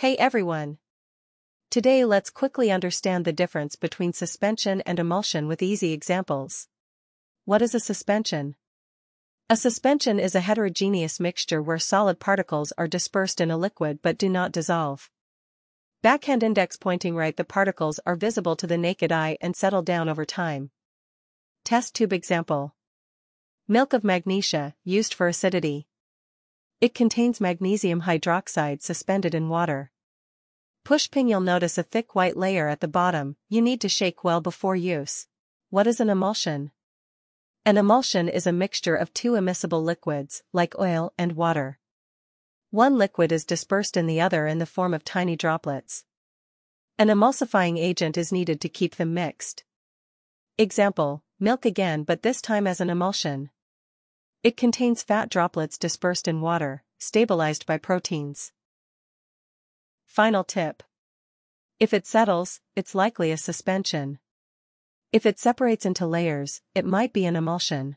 Hey everyone! Today let's quickly understand the difference between suspension and emulsion with easy examples. What is a suspension? A suspension is a heterogeneous mixture where solid particles are dispersed in a liquid but do not dissolve. Backhand index pointing right the particles are visible to the naked eye and settle down over time. Test tube example. Milk of magnesia, used for acidity. It contains magnesium hydroxide suspended in water. Pushping you'll notice a thick white layer at the bottom, you need to shake well before use. What is an emulsion? An emulsion is a mixture of two immiscible liquids, like oil and water. One liquid is dispersed in the other in the form of tiny droplets. An emulsifying agent is needed to keep them mixed. Example, milk again but this time as an emulsion. It contains fat droplets dispersed in water, stabilized by proteins. Final tip. If it settles, it's likely a suspension. If it separates into layers, it might be an emulsion.